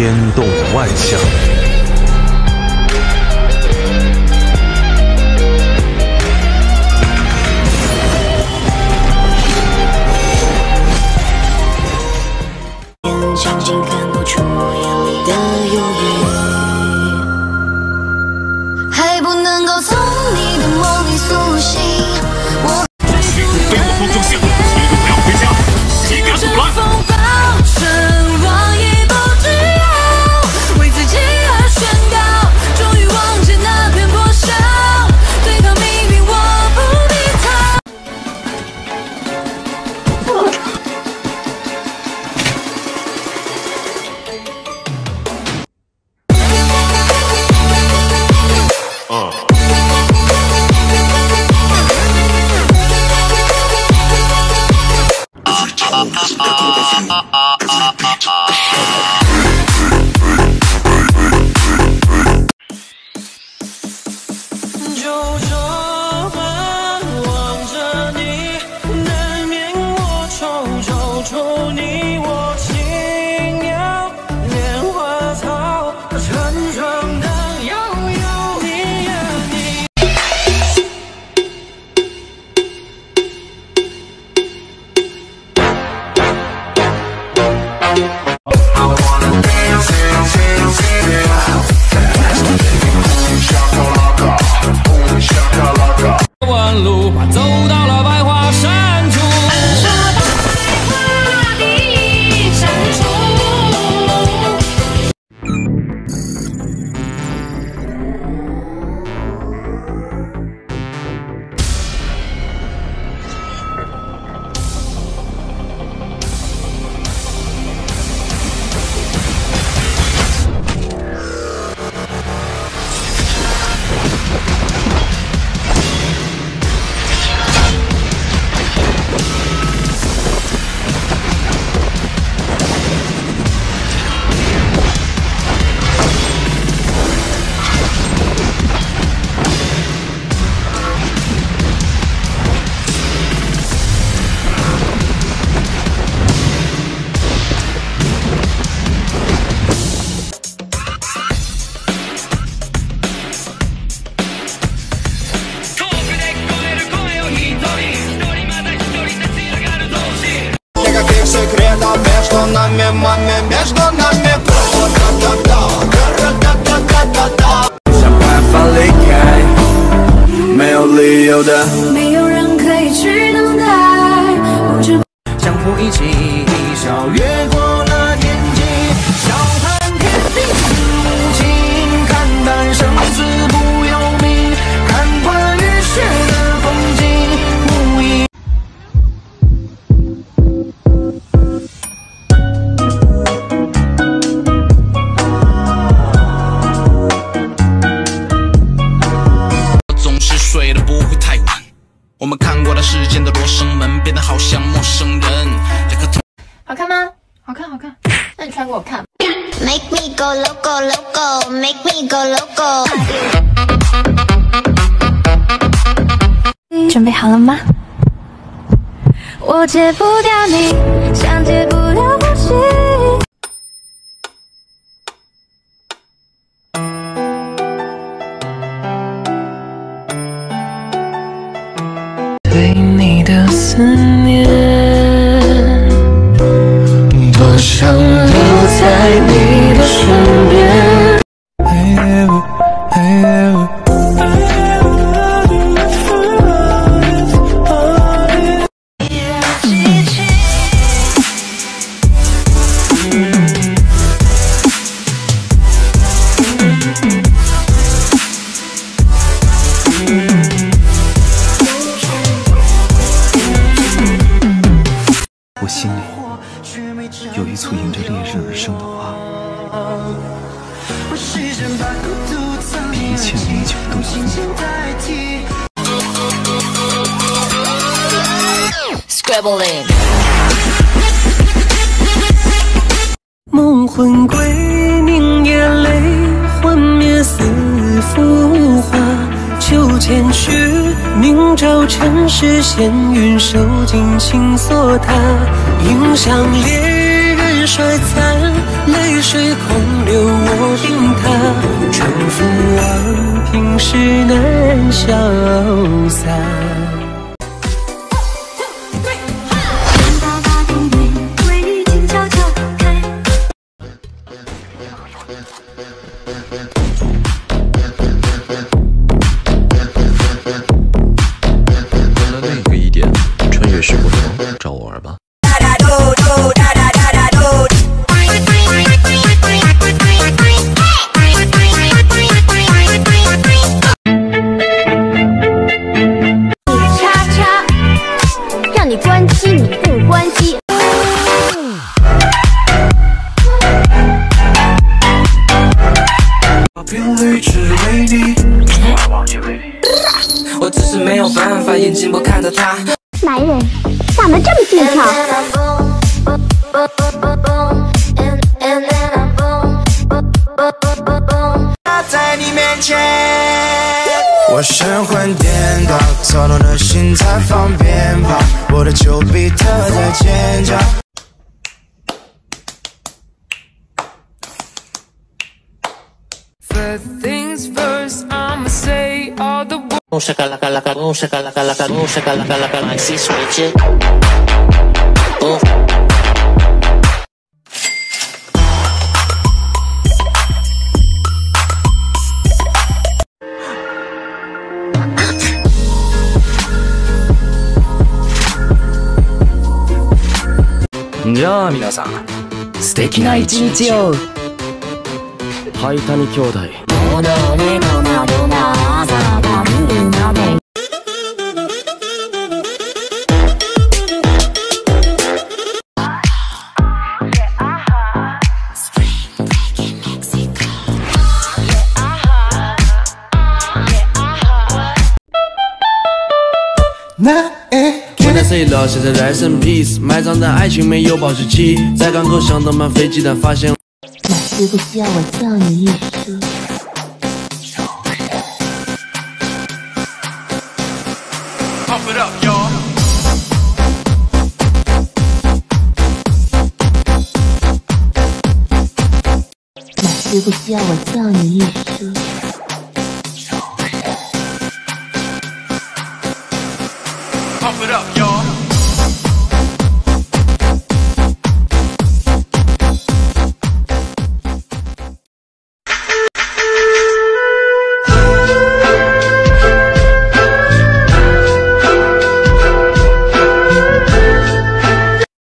天动万象。Uh-uh. vida. 间的罗生门，变得好像陌生人。好看吗？好看，好看。那你穿给我看。Make me go loco loco, make me go loco。准备好了吗？我戒不掉你，像戒不了呼吸。想留在你的身边。我心里有一簇迎着烈日而生的花，比一切美酒都丰富。Scribbling。梦魂归，凝眼泪，幻灭似浮华。秋千雪，明朝尘世闲云，受尽情锁他。迎上烈衰残，泪水空留我病榻，春风望平时难消散。大大的云为你静悄悄开。为了那个一点，穿越时不同，找我玩吧。你关机你不关机。频率只为你。我只是没有办法，眼睛不看着他。男人长得这么俊俏，我神魂颠倒，躁动的心在放鞭炮，我的丘比特在尖叫。First things first, I'ma say all the words. Boom shakalaka laka boom shakalaka laka boom shakalaka laka maxi switch it. Boom. “じゃあ皆さん。素敵な一日を。灰谷兄弟我在 C 楼，现在 rest in peace。埋葬的爱情没有保质期，在港口上等满飞机，但发现需不需要我叫你一声？Pump it up, y'all. 需不需要我叫你一声？